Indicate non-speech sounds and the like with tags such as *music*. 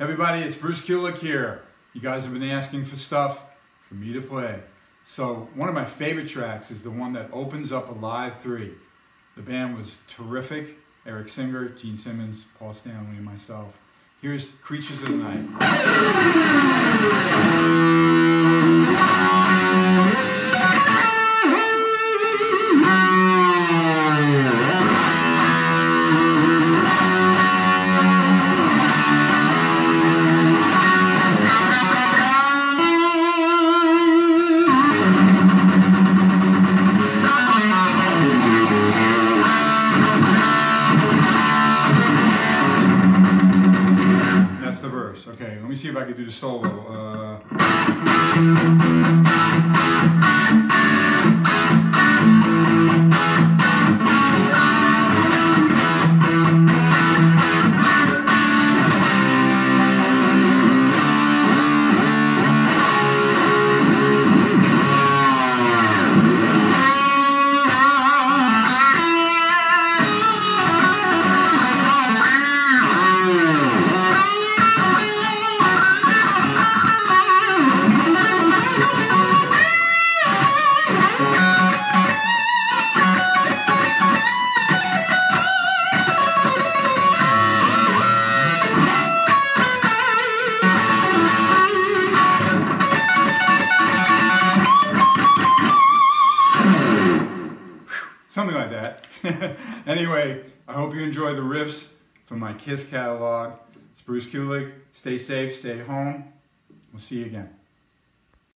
Everybody, it's Bruce Kulick here. You guys have been asking for stuff for me to play. So one of my favorite tracks is the one that opens up Alive 3. The band was terrific. Eric Singer, Gene Simmons, Paul Stanley, and myself. Here's Creatures of the Night. That's the verse. Okay, let me see if I can do the solo. Something that. *laughs* anyway, I hope you enjoy the riffs from my KISS catalog. It's Bruce Kulick. Stay safe, stay home. We'll see you again.